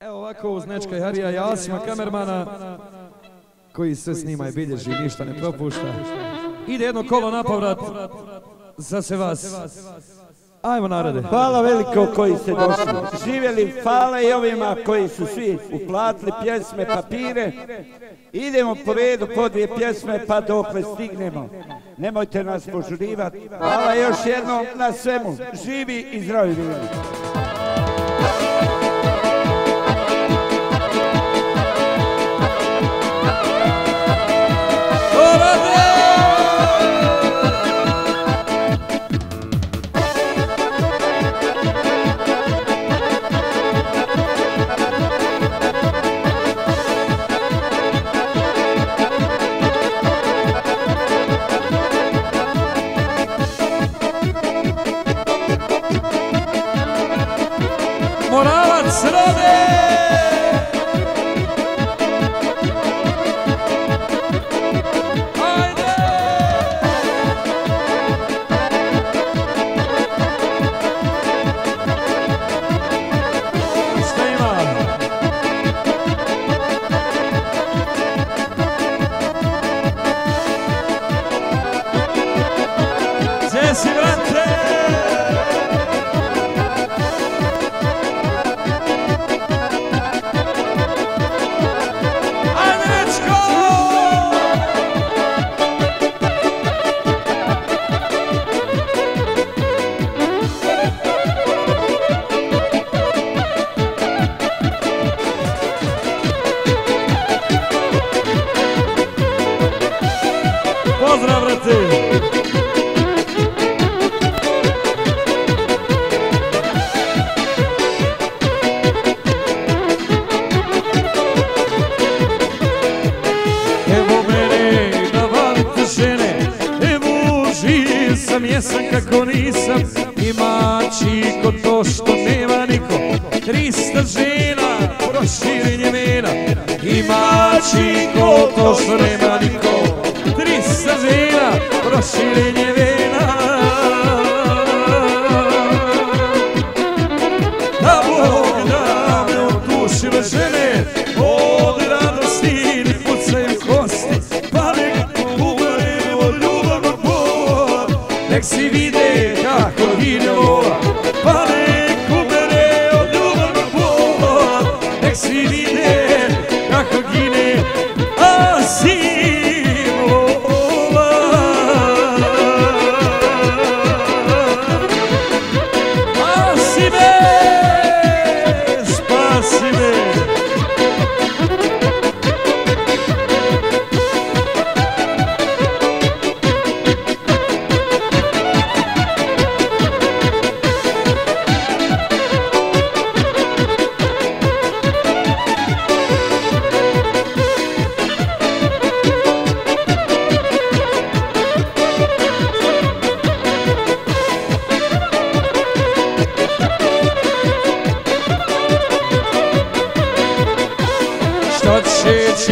Evo ovako uz Nečka i Harija Jasima, kamermana, koji se snima i bilježi, ništa ne propušta. Ide jedno kolo na povrat za se vas. Ajmo narode. Hvala veliko koji ste došli. Živjeli, hvala i ovima koji su svi uplatili pjesme, papire. Idemo po redu po dvije pjesme pa dok stignemo. Nemojte nas požurivati. Hvala još jednom na svemu. Živi i zdravi bili.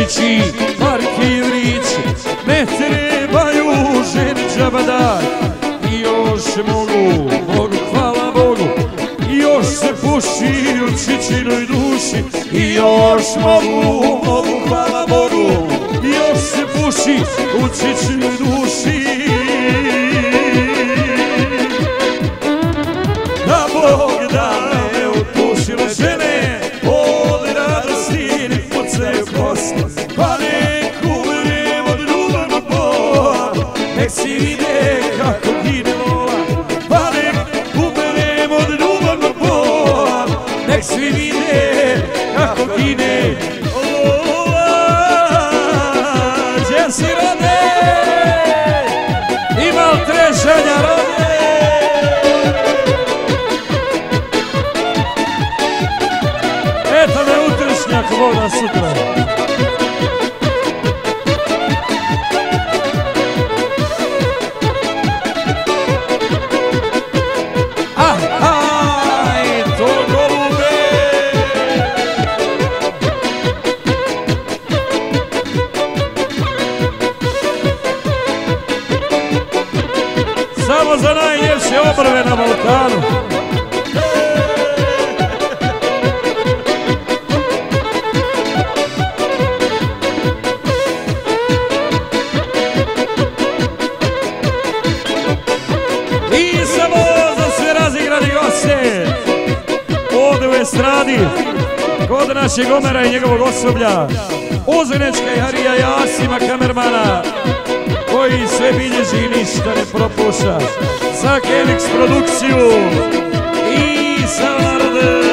Će Marki parki ne trebaju ženi džabadar. I još mogu, mogu, hvala Bogu, i još se puši u čičinoj duši. I još mogu, mogu, hvala Bogu, i još se puši u čičinoj duši. Kod Omera i njegovog osoblja, Uzenečka i Harija Jasima, kamermana, koji sve bilježi i ništa ne propuša. Za Kenix produkciju i sa narode.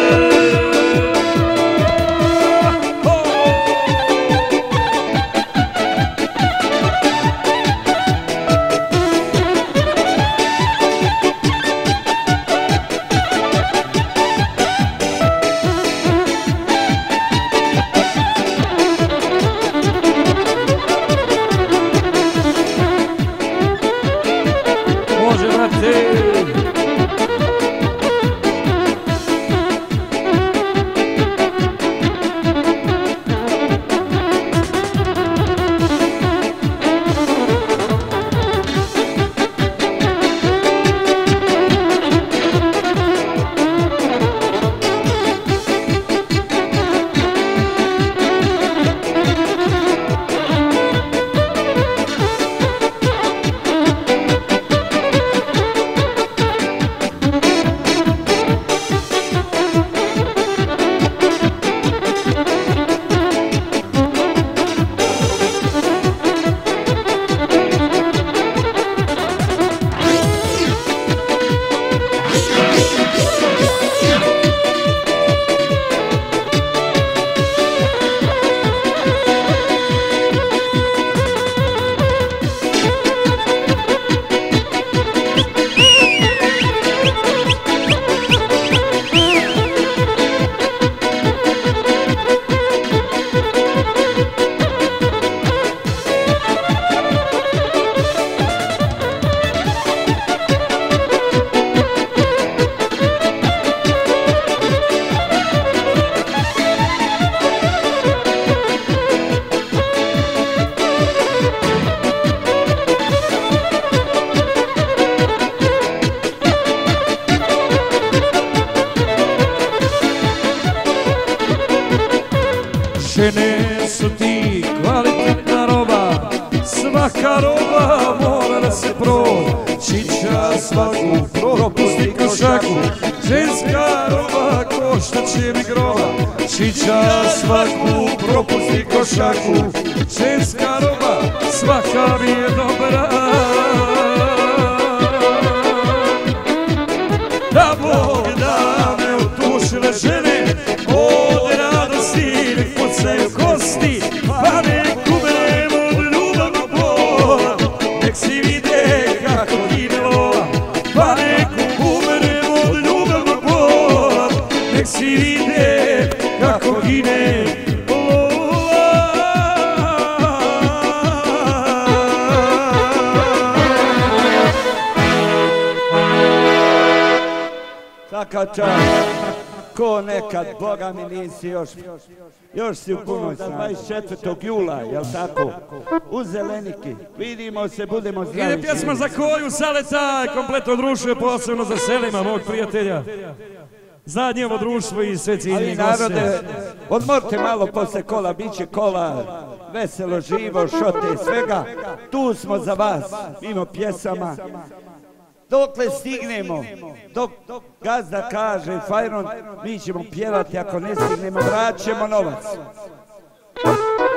Čast. Ko nekad, Boga mi nisi još, još si u punoj snazi. 24. jula, jel tako? U Zeleniki. Vidimo se, budemo zdravi. Ide pjesma za koju Saleta kompletno društvo posebno za Selima, mog prijatelja. Za njevo društvo i sve Ali ciljni narode, goste. odmorite malo posle kola, bit će kola, veselo, živo, šote i svega. Tu smo za vas, mimo pjesama. Dokle stignemo, dok gazda kaže Fajron, mi ćemo pjevati, ako ne stignemo, vraćemo novac. Molila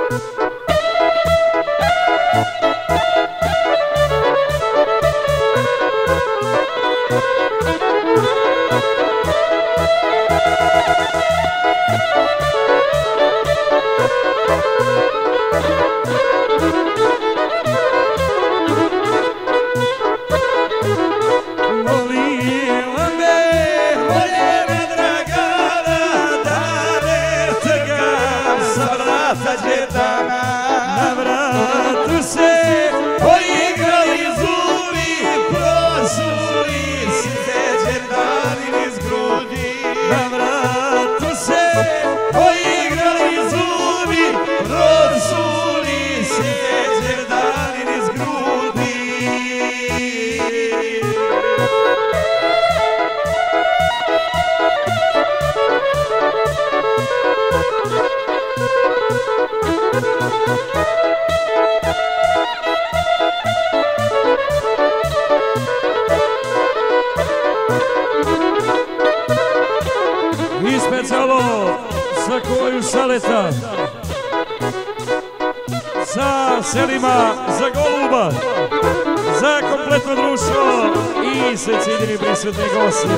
I sve ciljeni prisutni gosti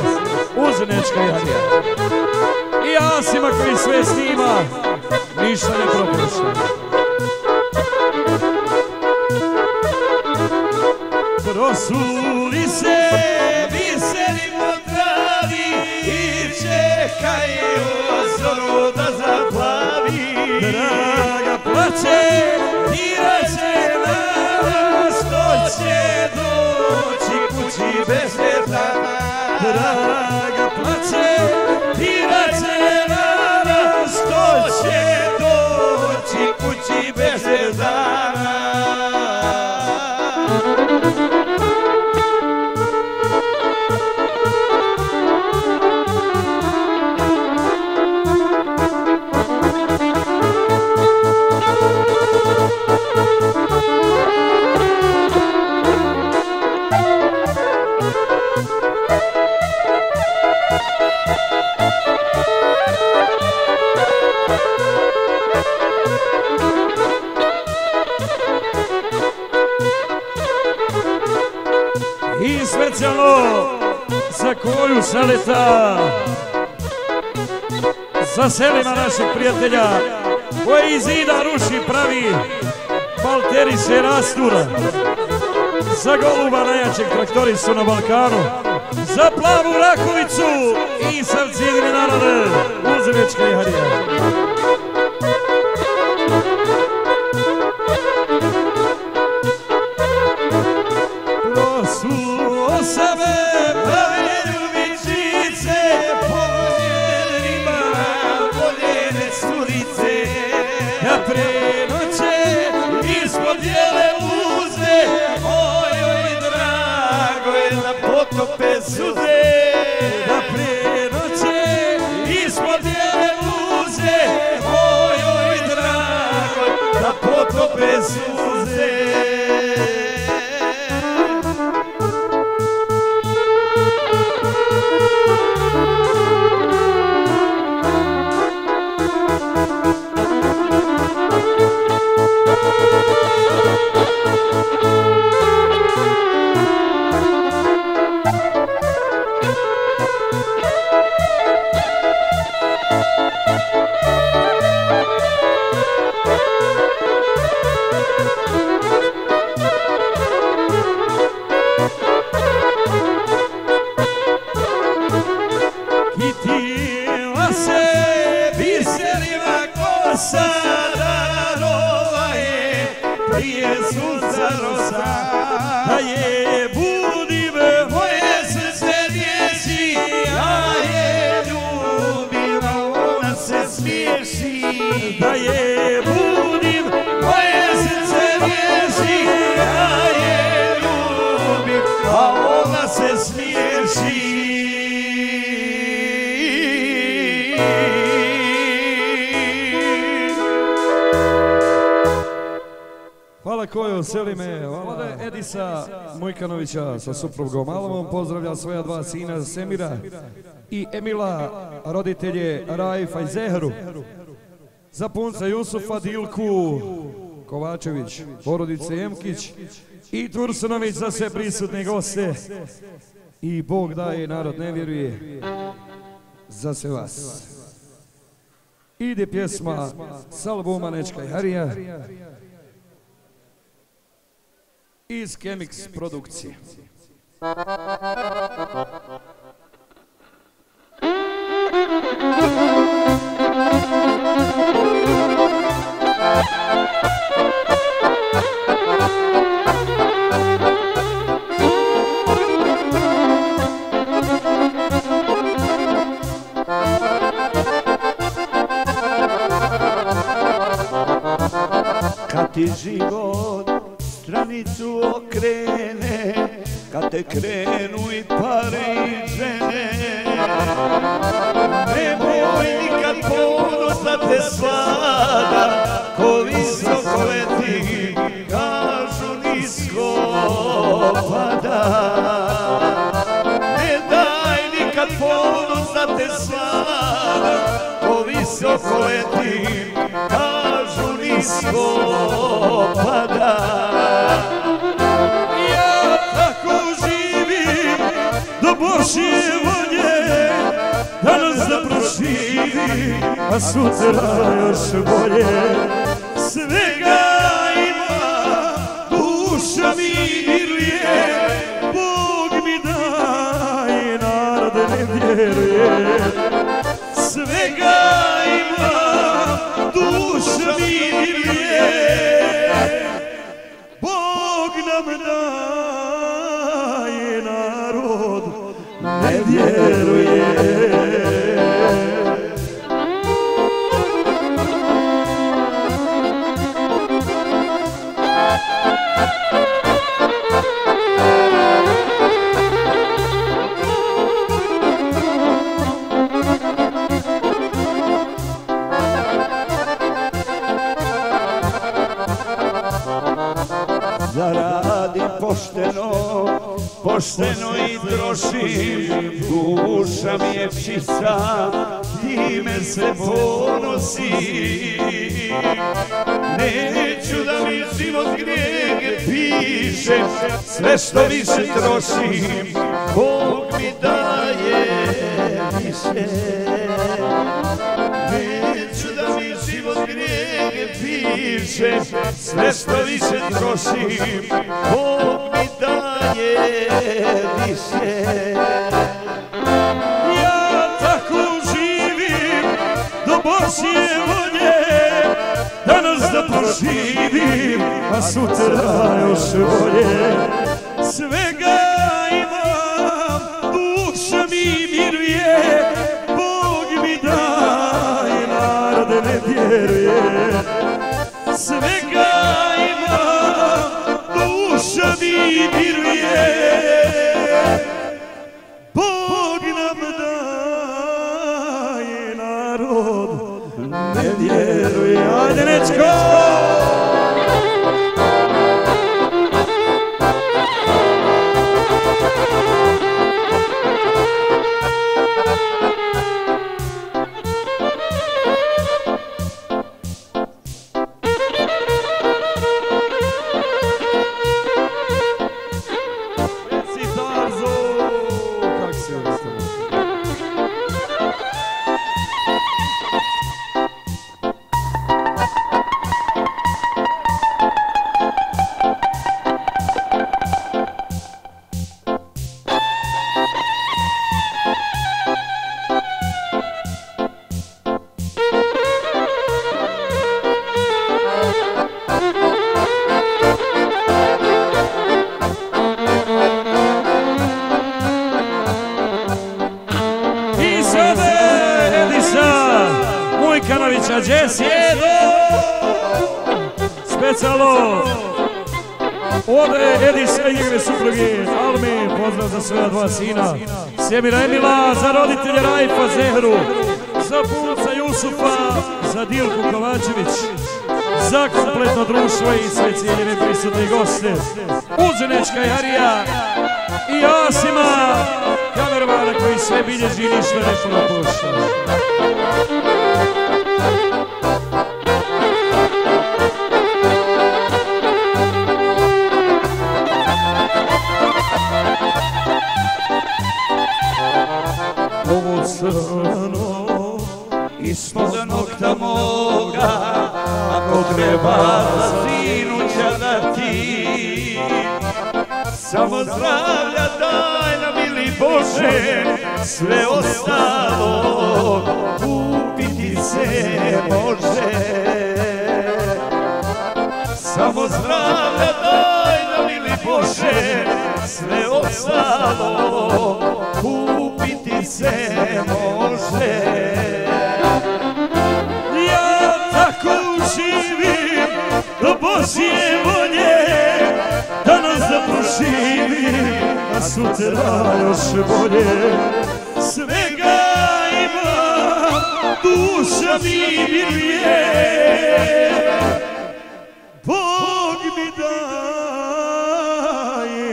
Uzenečka jarija I Asima koji sve snima Ništa ne propušta. Prosuli se biseri po travi I čekaju zoru da zaplavi. Draga plaće i vjetana Draga I specijalno za koju saleta Za selima naših prijatelja koje iz zida ruši pravi Balteri se rastura. Za goluba najjačeg traktoristu na Balkanu. Za plavu Rakovicu I sam cijedini narode Uzrečka i Harija is. Sararo, Priesus eh, Rosa. Hvala Selime, seli Edisa Mujkanovića sa suprugom Alavom, pozdravlja svoja dva sina Semira i Emila, roditelje Rajfa i Zehru. Za punca Jusufa Dilku, Kovačević, porodice Jemkić i Tursunović za sve prisutne goste. I Bog daje, narod ne vjeruje, za sve vas. Ide pjesma s albuma Nečka i Harija iz Chemix produkcije. Kad ti život stranicu okrene Kad te krenu i pare i žene Nemoj nikad ponos da te svada Ko visoko leti, kažu nisko pada. Ne daj nikad ponos da te svada Ko visoko visoko nisko pada. Ja tako živim do Božje volje, danas da proživim, a sutra još bolje. Svega ima, duša mi miruje, Bog mi daje, narod ne vjeruje. Trošim, duša mi je čista, time se ponosim. Neću da mi život grijehe piše, sve što više trošim, Bog mi daje više. Neću da mi život grijehe piše, sve što više trošim, Bog mi daje više. Ja tako živim do Božje volje, danas da proživim, a sutra još bolje. Ode Edisa igre supruge Alme, pozdrav za sve dva sina Semira Emila, za roditelje Rajfa Zehru Za Punca Jusufa, za Dilku Kovačević Za kompletno društvo i sve cijeljene prisutne goste. Uzenečka Jarija i Asima Kamermana koji sve bilježi i ništa ne Thank you. Crno Ispod nokta moga, ako treba sinu će da ti. Samo zdravlja daj nam mili Bože, sve ostalo kupiti se može. Samo zdravlja daj nam mili Bože, sve ostalo kupiti se može. Ja tako živim do Božje volje Danas da proživim, a sutra još bolje. Svega ima, duša mi miruje. Bog mi daje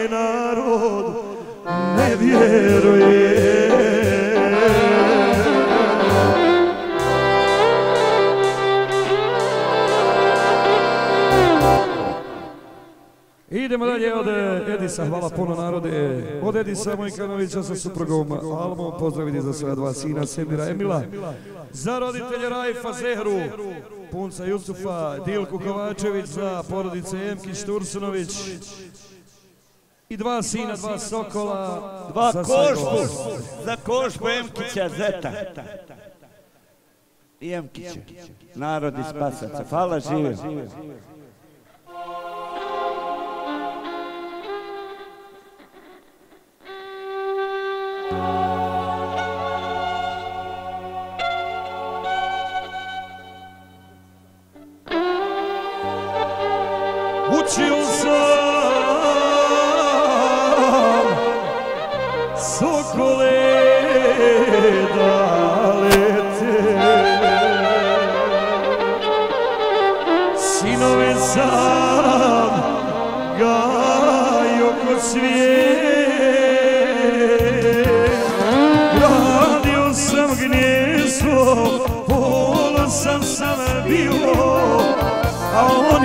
narod, ne vjeruje. Idemo dalje od Edisa, hvala puno narode. Od Edisa Mojkanovića sa suprugom Almom, pozdraviti za svoja dva sina, Semira Emila. Za roditelje Rajfa Zehru, Punca Jusufa, Dilku Kovačević, za porodice Emkić Tursunović. I dva sina, dva sokola. Dva košbu, za košbu Emkića Zeta. I Emkića, narodi spasaca. Hvala živim.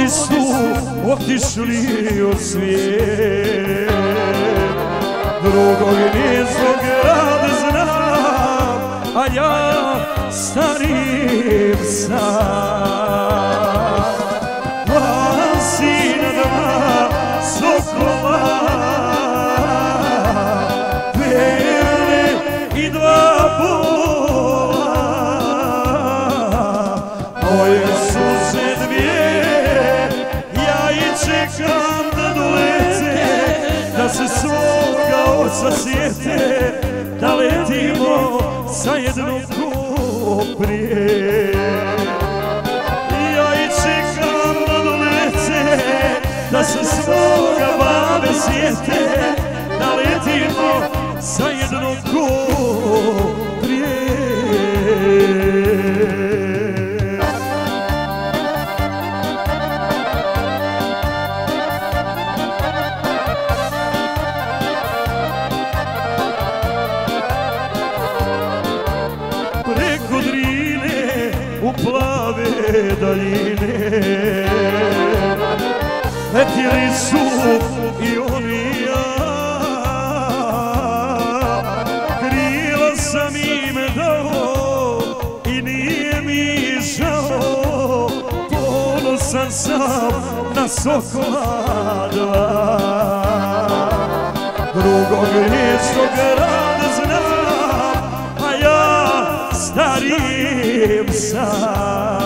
Oni su otišli od svijet. Drugog nizog grad znam, a ja starim sam. Dva sina, dva sokova za oca da letimo sa jednom kuprije. Ja i čekam da dolete, da se svoga babe sjete, da letimo sa daljine Letjeli su i oni ja. Krila sam im dao i nije mi žao. Ponosan sam na sokola dva Drugog riječnog rada znam a ja starim sam.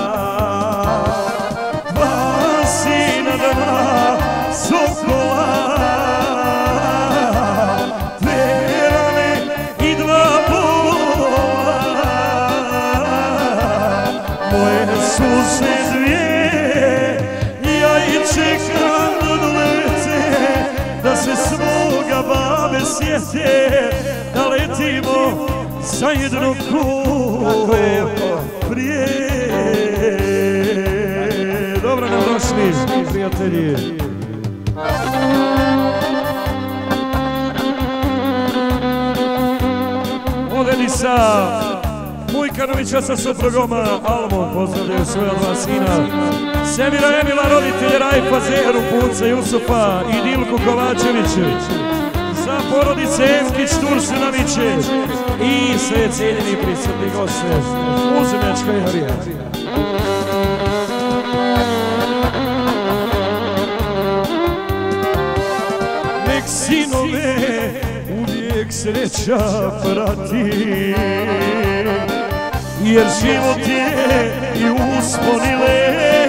Sjete, da letimo sa jednog ko prije. Dobro nam došli, prijatelji. Od Edisa Mujkanovića sa suprugom Almom, pozdravljaju svoja dva sina. Semira Emila, roditelje Rajfa Zeru, Punca Jusufa i Dilku Kovačević. Porodice Emkić Tursinoviće i sve cijeljeni prisutni goste. Uzimečka i Harija. Nek sinove uvijek sreća prati Jer život je i uspon i let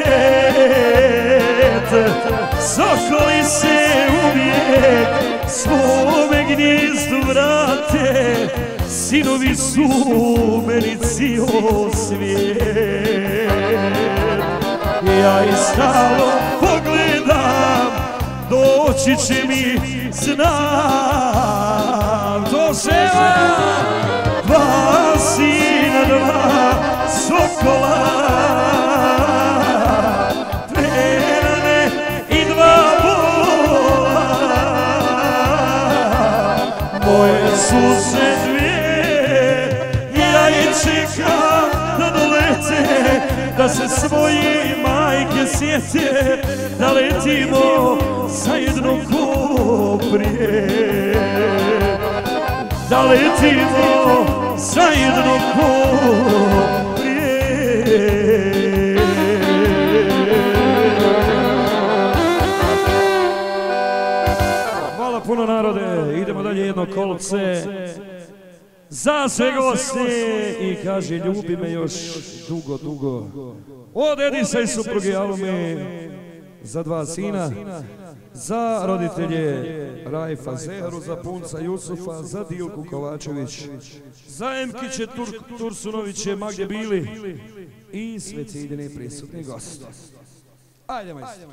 Sokoli se uvijek svome gnjezdu vrate Sinovi su meni cijel svijet Ja i stalo pogledam Doći će mi znam To seba Dva sina, dva sokola su se dvije Ja da dolete Da se svoje majke sjete Da letimo zajedno ko prije. Da letimo zajedno ko prije. Hvala puno narode, dalje jedno kolce za sve goste i kaže ljubi me još dugo, dugo. Od Edisa i supruge Alume za dva sina, za roditelje Rajfa Zeharu, za punca Jusufa, za Dilku Kovačević, za Emkiće Tur Tursunoviće, ma gdje bili i sve ciljene prisutni gosti. Ajde, majstor.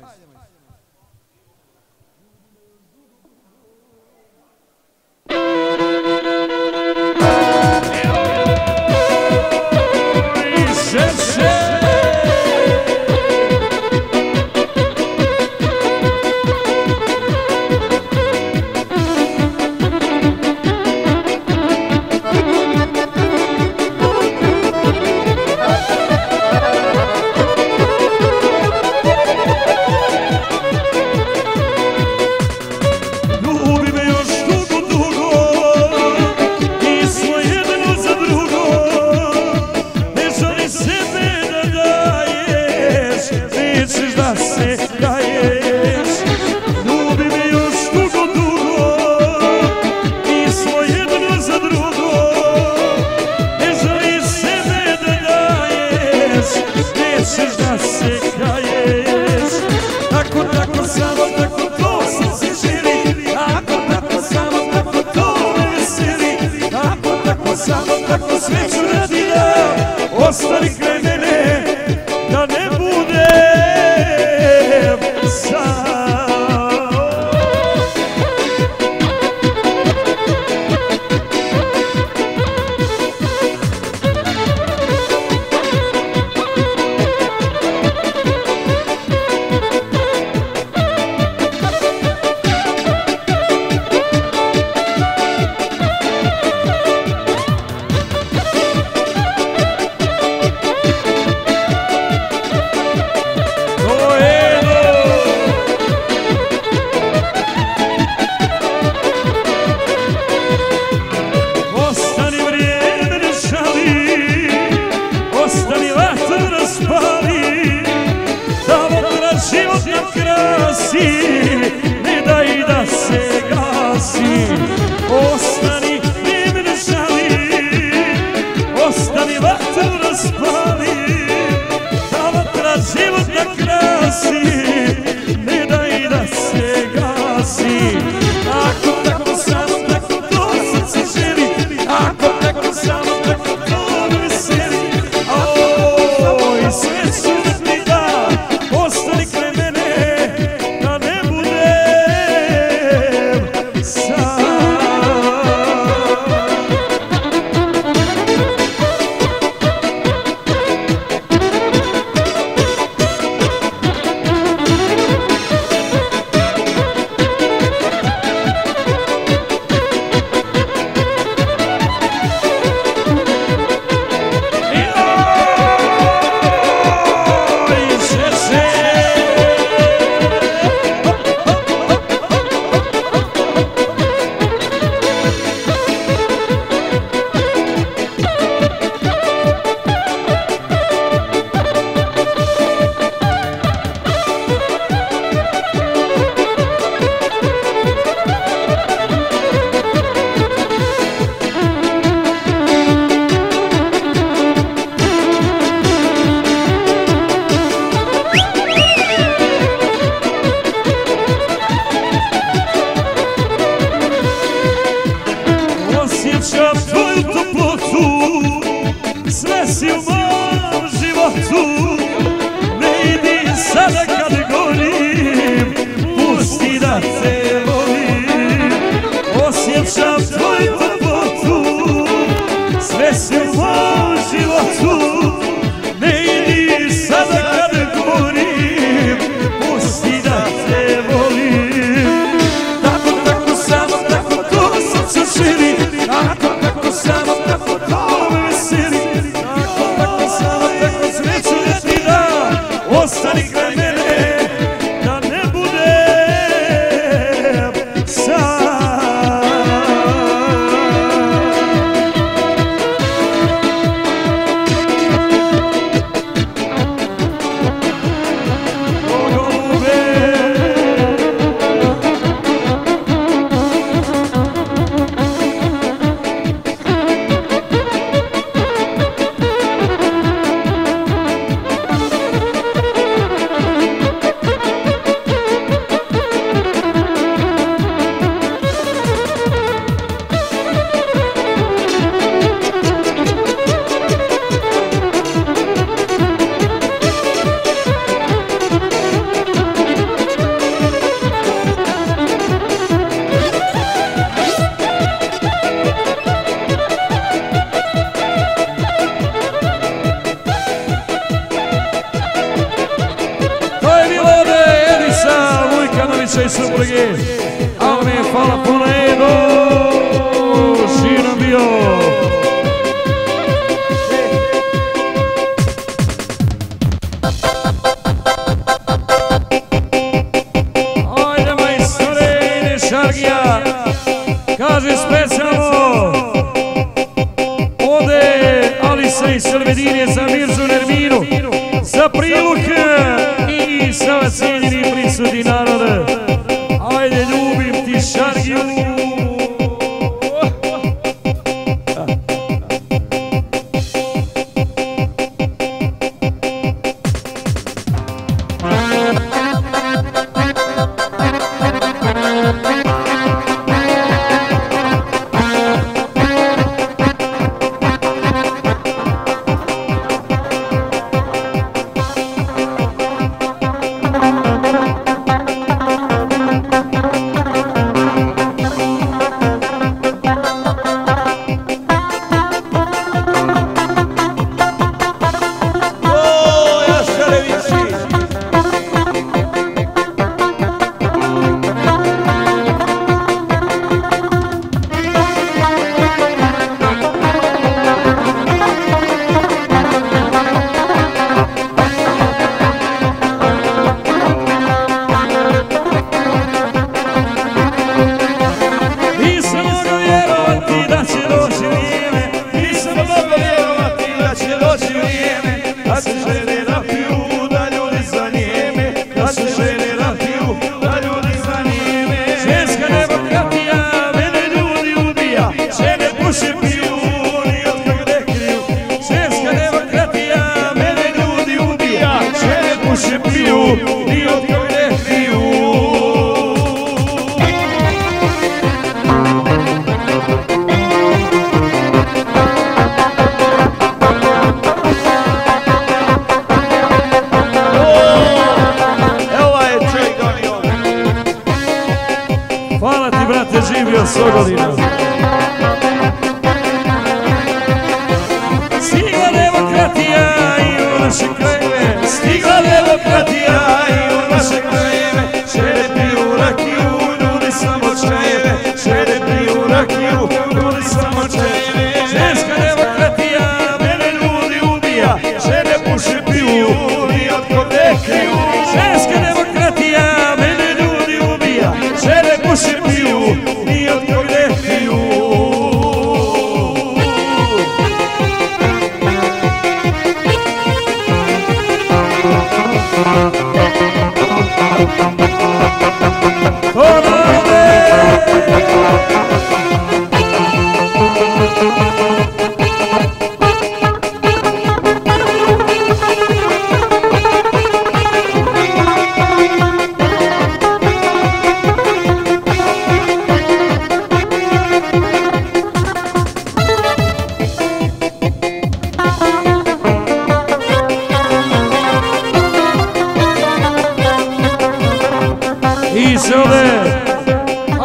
Sove,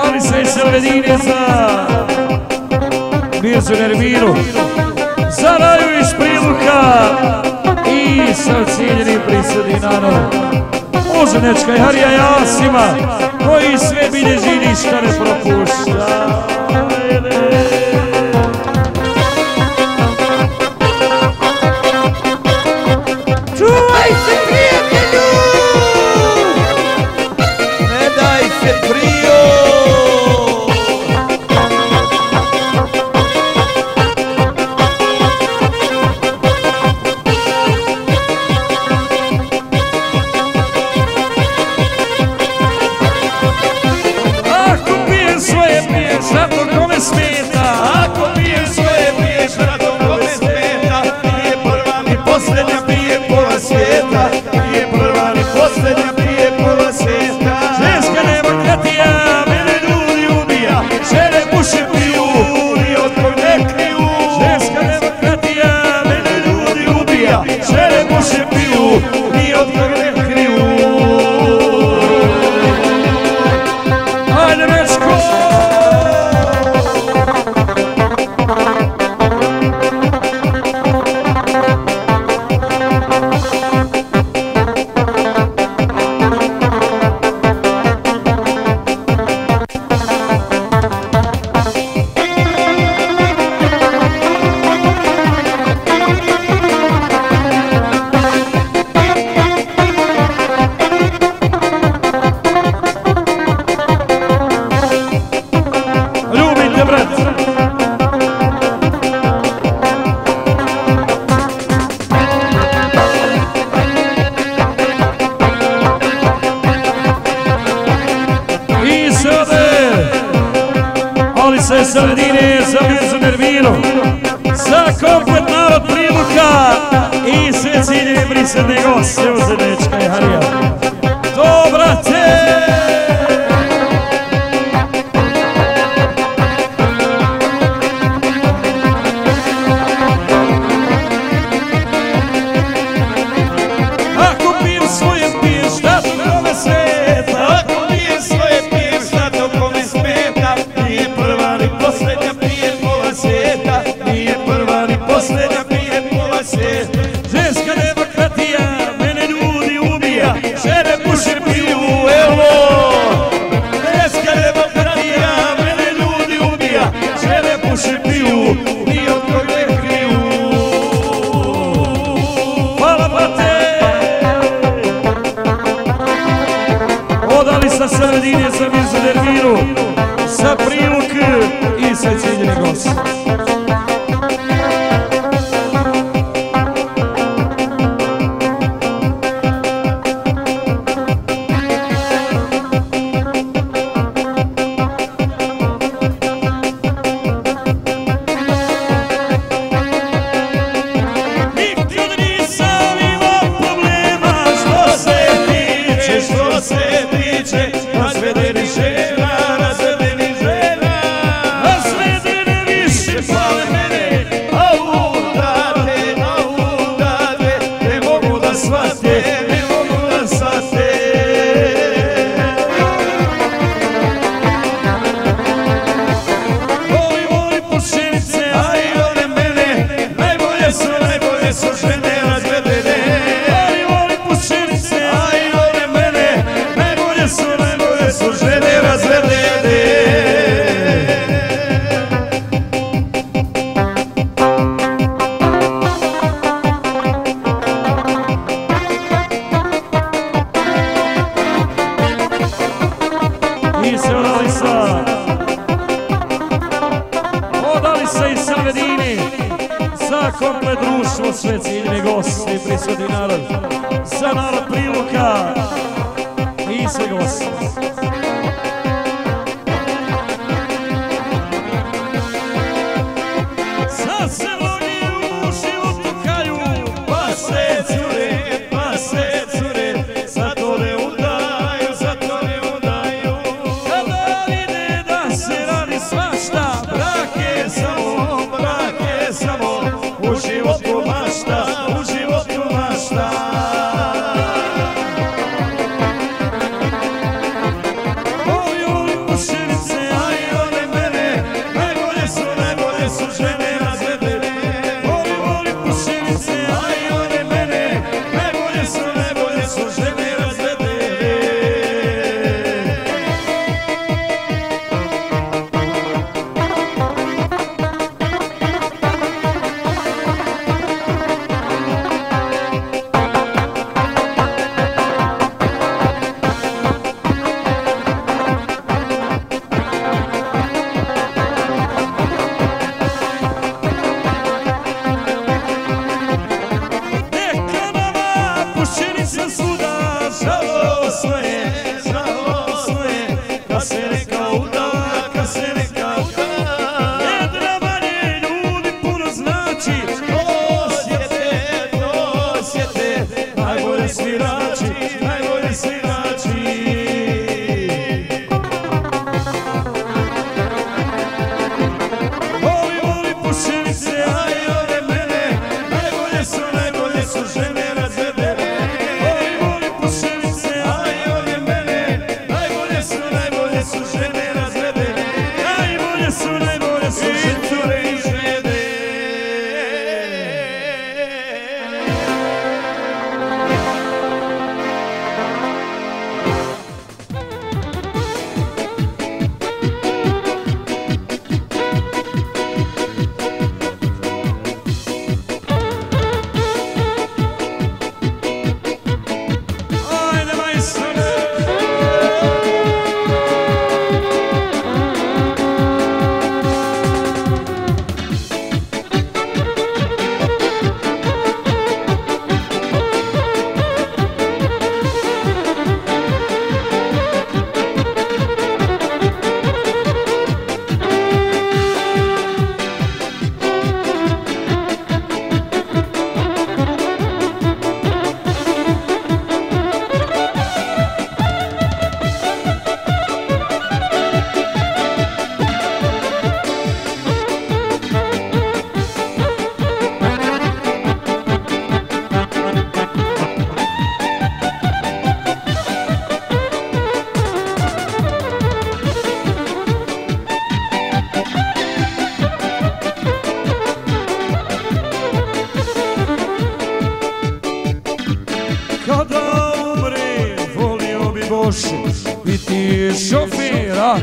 ali se i Sove Dinica, Mirzu Nermiru, Zaraju iz Priluka i sa ciljeni prisredi Nano, Ozenečka i Harija Jasima, koji sve bilježi ništa ne propušta. Ajde! negócio. Krishna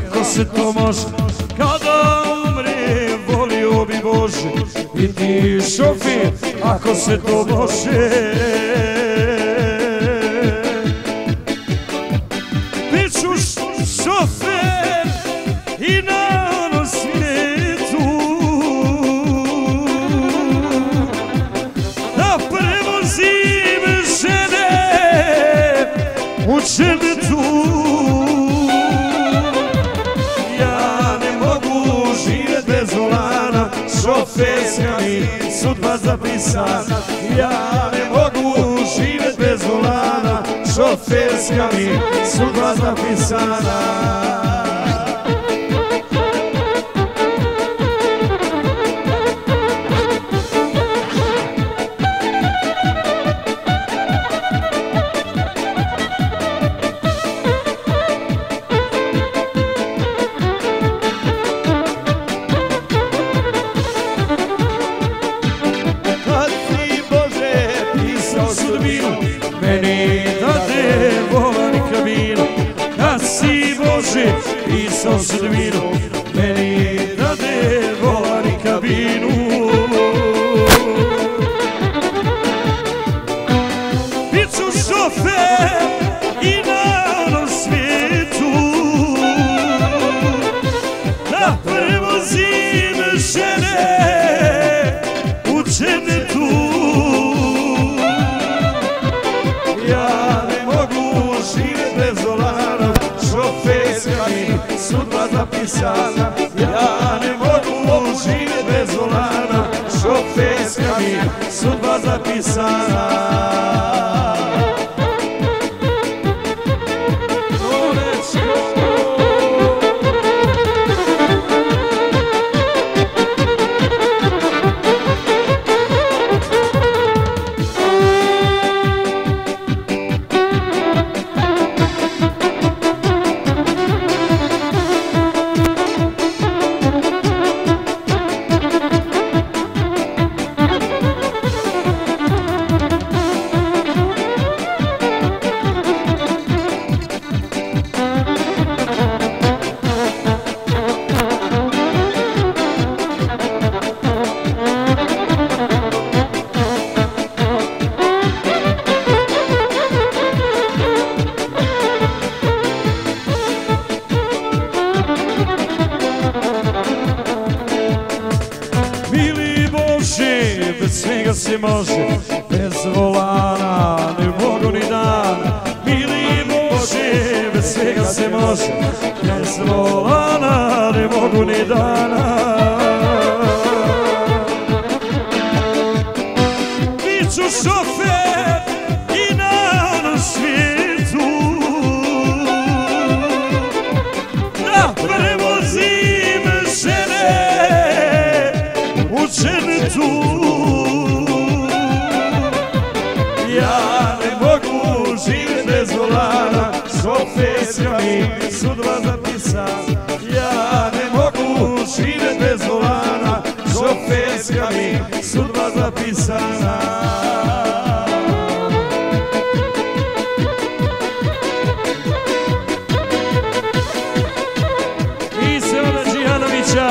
kako ako se to može? Kada umri, volio bi Bože I ti šofi, ako se to može. Biću šofer i na ono svijetu Da prevozim žene u dženetu volana mi sudba zapisana. Ja ne mogu živjet bez volana Šoferska mi sudba zapisana.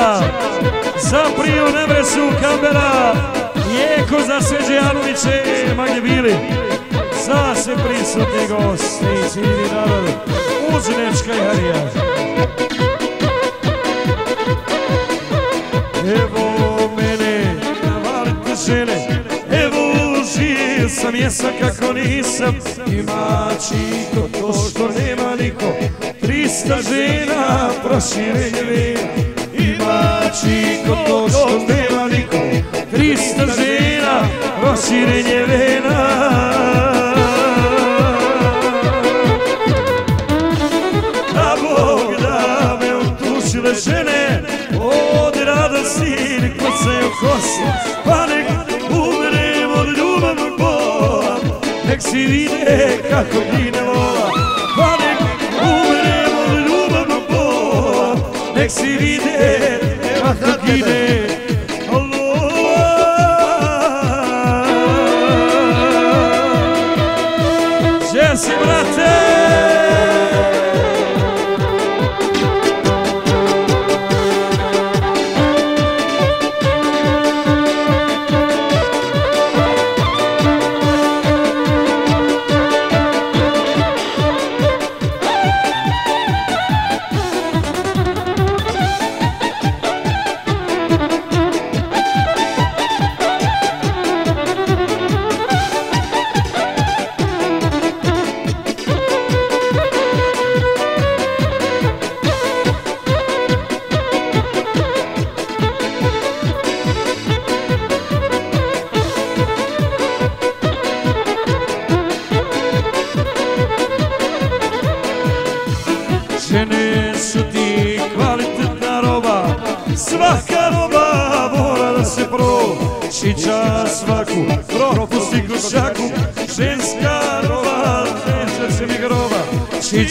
Đihanovića za priju Nevresu Kambera Jeko za sve ma gdje bili. Za sve prisutni gosti, i cijeli narod Uzinečka i Harija. Evo mene, navalite žene. Evo živ sam jesam kako nisam. Ima čito to što nema niko. Trista žena proširenje vena Čito to što nema niko. Trista žena proširenje vena. Da Bog da me utušile žene Od radosti kod se u kosi Pa nek umrem od ljubavnog bola Nek si vide kako gine vola. Pa nek umrem od ljubavnog bola Nek si vide kako gine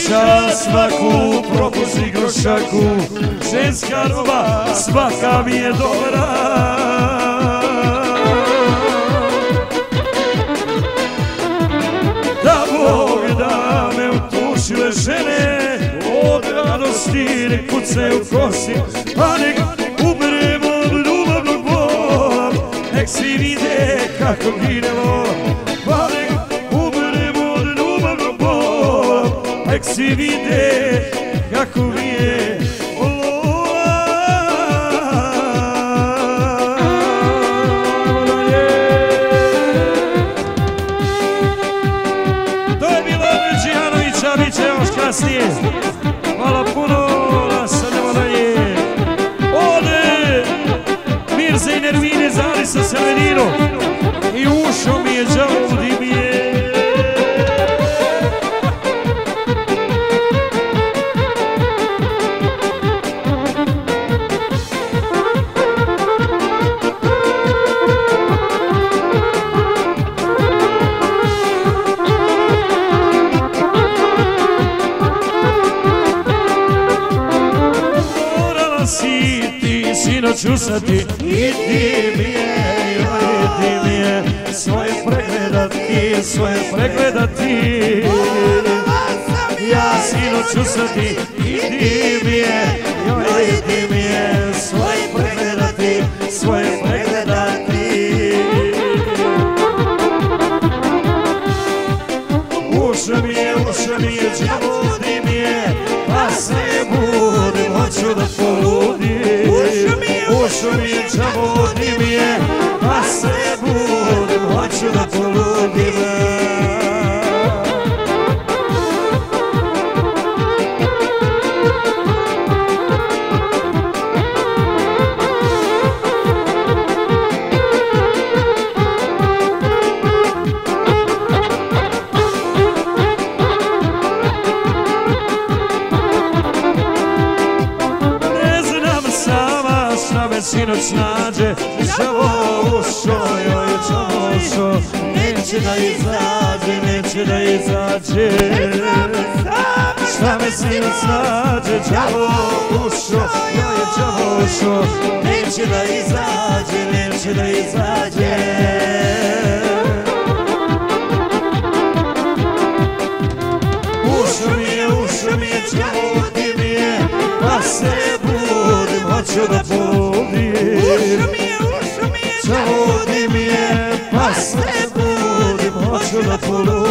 Priča svaku, propusti grošaku šaku, ženska roba, svaka mi je dobra. Da Bog da me utušile žene Od radosti nek u kosi Pa nek uberemo od ljubavnog bola Nek svi vide kako ginemo Nek svi vide kako mi je To je bilo od Đihanovića, bit će još kasnije. Hvala puno, nasademo dalje. Ode Mirza i Nermine zali sa Seleninom sinoć I Idi mi je, joj, idi mi je Svoje pregledati, svoje pregledati. Ja sinoć usati Idi mi je, joj, idi mi je Svoje pregledati, svoje pregledati. Ušo mi je, ušo mi je, džavodi mi je Pa se budim, hoću da poludim dušu mi je, ušo mi je, džavodi Pa se budim, hoću da poludim. Da izađe, neće da izađe. Šta me sinoć nađe Žavo ušo, joj žavo ušo. Neće da izađe, neće da izađe. Ušo mi je, ušo mi je, čavodi mi je, pa se budim, hoću da budim. Hoću